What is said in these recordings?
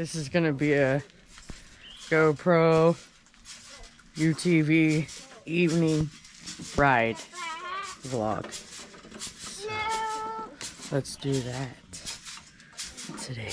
This is gonna be a GoPro UTV evening ride vlog. So, let's do that today.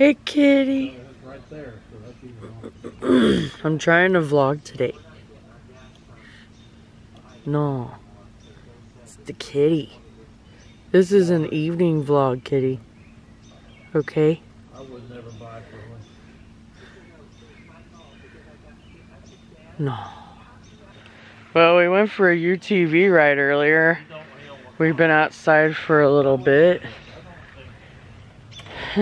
Hey, kitty. I'm trying to vlog today. No. It's the kitty. This is an evening vlog, kitty. Okay? I would never buy for one. No. Well, we went for a UTV ride earlier. We've been outside for a little bit.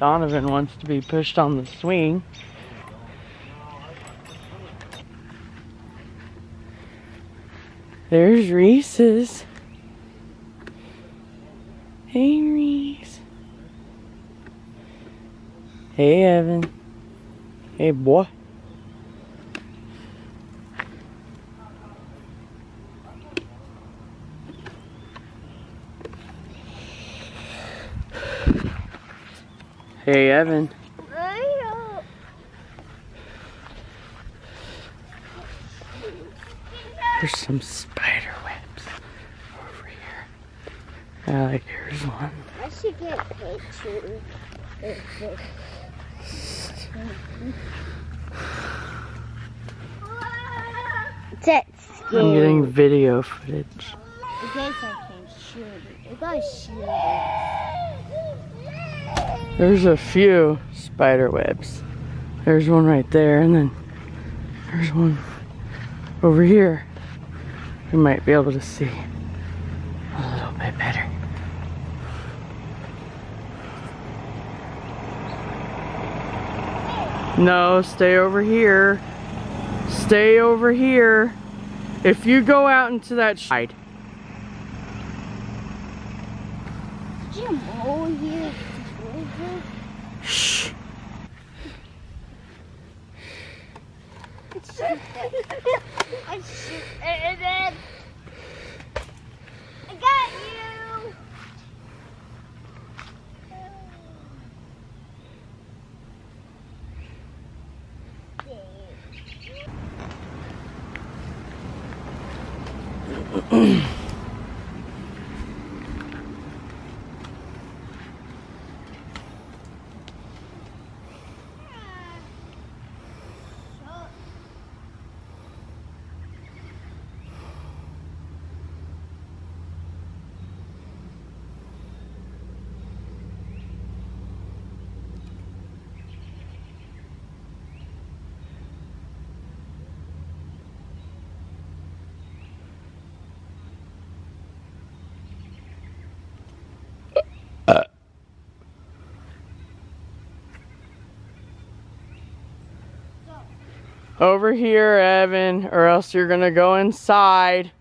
Donovan wants to be pushed on the swing. There's Reese's. Hey, Reese. Hey, Evan. Hey, boy. Hey, Evan. There's some spider webs over here. Yeah, like here's one. I should get pictures. That's scary. I'm getting video footage. I guess I can shoot it. I gotta shoot it. There's a few spider webs. There's one right there, and then there's one over here. You might be able to see a little bit better. No, stay over here. Stay over here. If you go out into that side, Did you mow here? shh. I shoot and then I got you. Over here, Evan, or else you're gonna go inside.